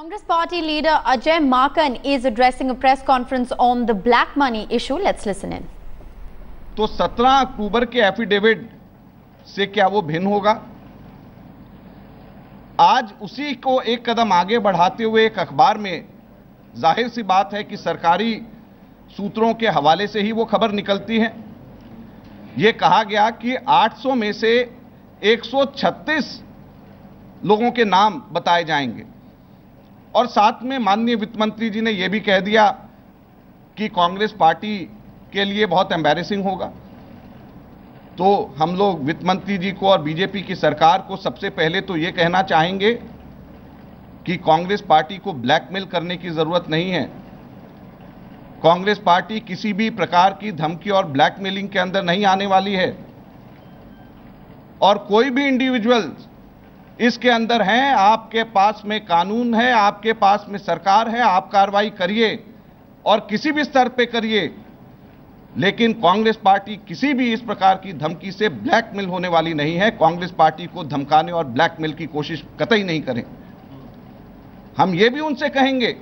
Congress party leader Ajay Makan is addressing a press conference on the black money issue. Let's listen in. तो 17 अक्टूबर के affidavit से क्या वो भिन्न होगा आज उसी को एक कदम आगे बढ़ाते हुए एक अखबार में ज़ाहिर सी बात है कि सरकारी सूत्रों के हवाले से ही वो खबर निकलती है ये कहा गया कि 800 में से 136 लोगों के नाम बताए जाएँगे और साथ में माननीय वित्त मंत्री जी ने यह भी कह दिया कि कांग्रेस पार्टी के लिए बहुत एम्बेरसिंग होगा। तो हम लोग वित्त मंत्री जी को और बीजेपी की सरकार को सबसे पहले तो ये कहना चाहेंगे कि कांग्रेस पार्टी को ब्लैकमेल करने की ज़रूरत नहीं है। कांग्रेस पार्टी किसी भी प्रकार की धमकी और ब्लैकमेलिंग के अंदर नहीं आने वाली है। और कोई भी इंडिविजुअल इसके अंदर हैं, आपके पास में कानून है, आपके पास में सरकार है, आप कार्रवाई करिए और किसी भी स्तर पे करिए। लेकिन कांग्रेस पार्टी किसी भी इस प्रकार की धमकी से ब्लैकमेल होने वाली नहीं है। कांग्रेस पार्टी को धमकाने और ब्लैकमेल की कोशिश कतई नहीं करें। हम ये भी उनसे कहेंगे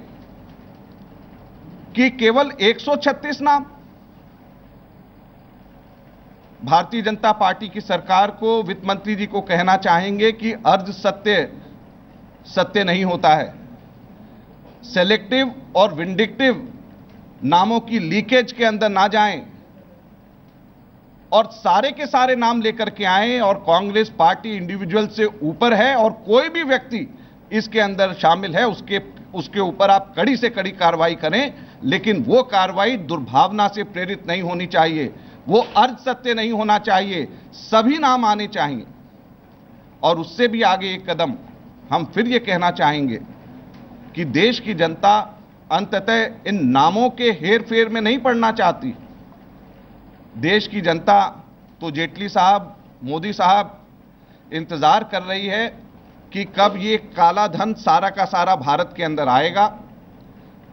कि केवल 136 नाम भारतीय जनता पार्टी की सरकार को वित्त मंत्री जी को कहना चाहेंगे कि अर्ज़ सत्य सत्य नहीं होता है। सेलेक्टिव और विंडिक्टिव नामों की लीकेज के अंदर ना जाएँ और सारे के सारे नाम लेकर के आए और कांग्रेस पार्टी इंडिविजुअल से ऊपर है और कोई भी व्यक्ति इसके अंदर शामिल है, उसके उसके ऊपर आप कड़ी से कड़ी कार्रवाई करें, लेकिन वो कार्रवाई दुर्भावना से प्रेरित नहीं होनी चाहिए। वो अर्ज़ सत्य नहीं होना चाहिए, सभी नाम आने चाहिए। और उससे भी आगे एक कदम, हम फिर ये कहना चाहेंगे कि देश की जनता अंततः इन नामों के हेर फेर में नहीं पड़ना चाहती। देश की जनता तो जेटली साहब, मोदी साहब इंतज़ार कर रही है कि कब ये काला धन सारा का सारा भारत के अंदर आएगा।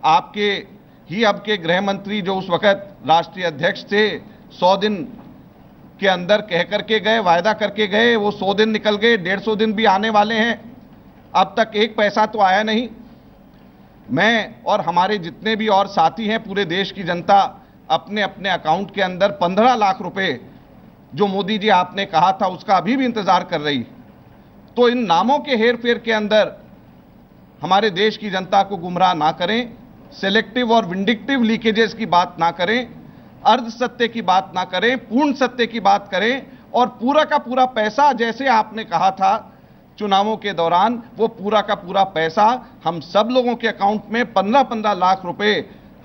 आपके ही अब के गृह मंत्री जो उस वक्त राष्ट्रीय अध्यक्ष थे सौ दिन के अंदर कह करके गए, वायदा करके गए, वो सौ दिन निकल गए, डेढ़ सौ दिन भी आने वाले हैं। अब तक एक पैसा तो आया नहीं। मैं और हमारे जितने भी और साथी हैं, पूरे देश की जनता अपने अपने अकाउंट के अंदर पंद्रह लाख रुपए, जो मोदी जी आपने कहा था, उसका अभी भी इंतज़ार कर रही। तो इन नामों के हेर फेर के अंदर हमारे देश की जनता को गुमराह ना करें सेलेक्टिव और विंडिक्टिव लीकेजेस की बात ना करें अर्ध सत्य की बात ना करें, पूर्ण सत्य की बात करें, और पूरा का पूरा पैसा जैसे आपने कहा था चुनावों के दौरान, वो पूरा का पूरा पैसा हम सब लोगों के अकाउंट में पंद्रह पंद्रह लाख रुपए,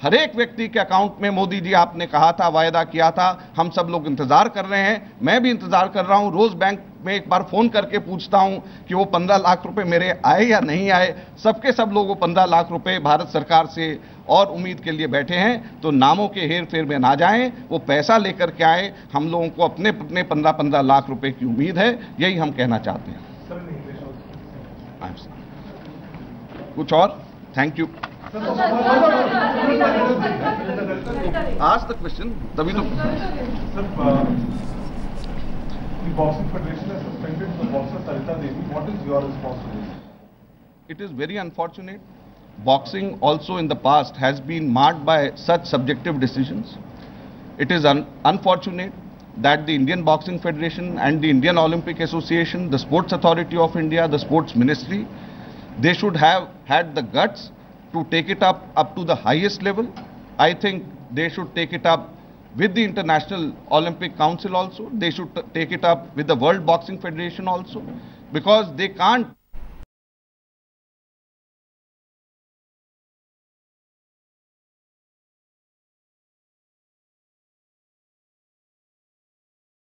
हर एक व्यक्ति के अकाउंट में मोदी जी आपने कहा था, वायदा किया था, हम सब लोग इंतज़ार कर रहे हैं, मैं भी इंतज़ार कर रहा हूँ, रोज बैंक में एक बार फ़ोन करके पूछता हूँ कि वो पंद्रह लाख रुपए मेरे आए या नहीं आए। सबके सब लोग वो पंद्रह लाख रुपए भारत सरकार से और उम्मीद के लिए बैठे हैं। तो नामों के हेर फेर में ना जाएँ, वो पैसा लेकर के आए। हम लोगों को अपने अपने पंद्रह पंद्रह लाख रुपए की उम्मीद है। यही हम कहना चाहते हैं। कुछ और? थैंक यू आज द क्वेश्चन तभी तो The Boxing Federation has suspended the boxer Sarita Devi. What is your response to this? it is very unfortunate. Boxing also in the past has been marred by such subjective decisions. It is un unfortunate that the Indian Boxing Federation and the Indian Olympic Association, the Sports Authority of India, the Sports Ministry, they should have had the guts to take it up up to the highest level. I think they should take it up with the International Olympic Council also. They should take it up with the World Boxing Federation also because they can't